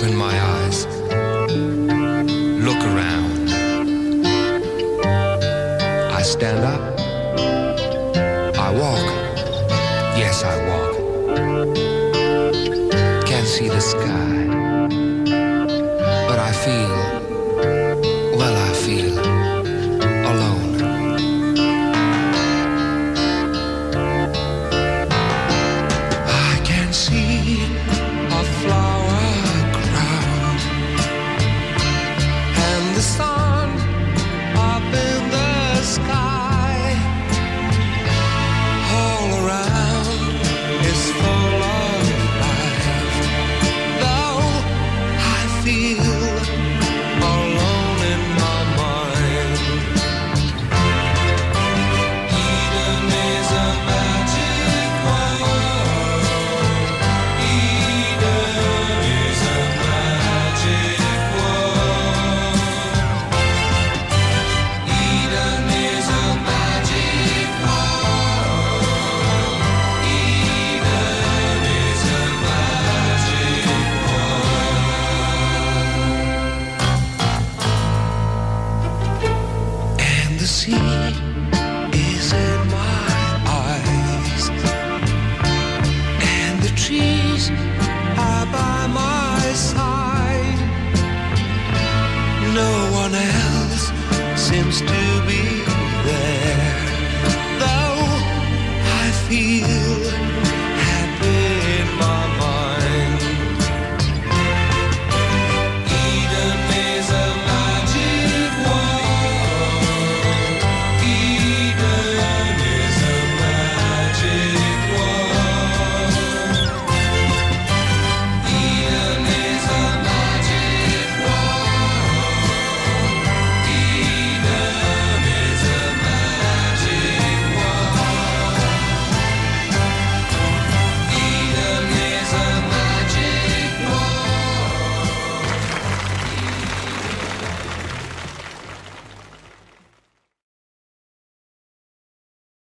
open my eyes, look around. I stand up, I walk, yes, I walk. Can't see the sky, but I feel. else seems to